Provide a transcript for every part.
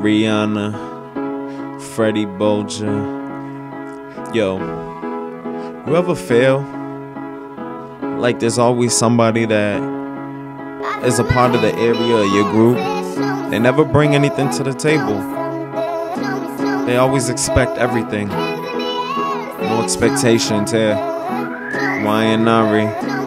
Rihanna, Freddie Bulger. Yo, you ever feel like there's always somebody that is a part of the area of your group? They never bring anything to the table. They always expect everything. No expectations here. Why and Nari?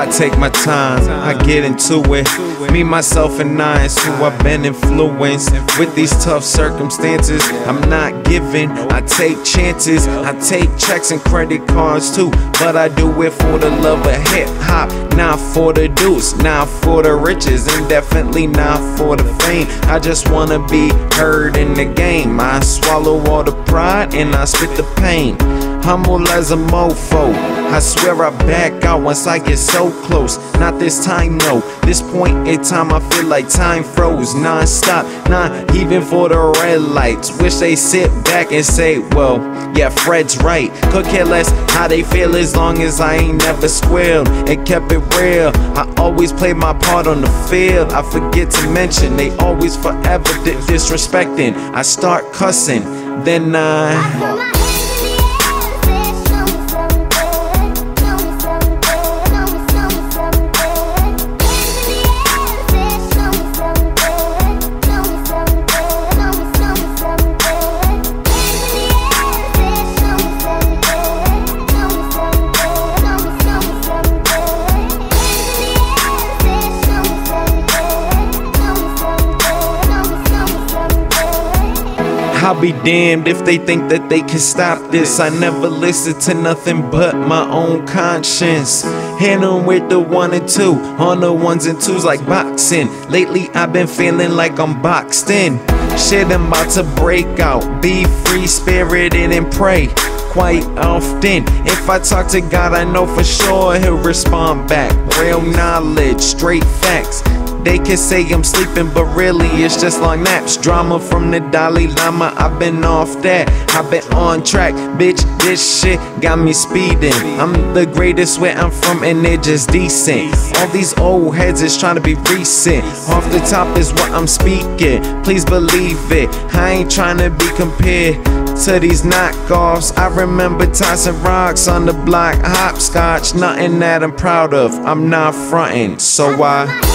I take my time, I get into it. Me, myself, and I is who I've been influenced with these tough circumstances. I'm not giving, I take chances. I take checks and credit cards too, but I do it for the love of hip hop, not for the deuce, not for the riches, and definitely not for the fame. I just wanna be heard in the game. I swallow all the pride and I spit the pain humble as a mofo. I swear I back out once I get so close. Not this time, no. This point in time, I feel like time froze non-stop. Not even for the red lights. Wish they sit back and say, well, yeah, Fred's right. Could care less how they feel as long as I ain't never squealed and kept it real. I always play my part on the field. I forget to mention they always forever disrespecting. I start cussing, then I. I'll be damned if they think that they can stop this. I never listen to nothing but my own conscience. Hit them with the one and two, on the ones and twos like boxing. Lately, I've been feeling like I'm boxed in. Shit, I'm about to break out. Be free spirited and pray quite often. If I talk to God, I know for sure He'll respond back. Real knowledge, straight facts. They can say I'm sleeping, but really it's just long naps. Drama from the Dalai Lama, I've been off that. I've been on track, bitch. This shit got me speeding. I'm the greatest where I'm from, and they're just decent. All these old heads is trying to be recent. Off the top is what I'm speaking. Please believe it. I ain't trying to be compared to these knockoffs. I remember tossing rocks on the block, hopscotch, nothing that I'm proud of. I'm not fronting, so I.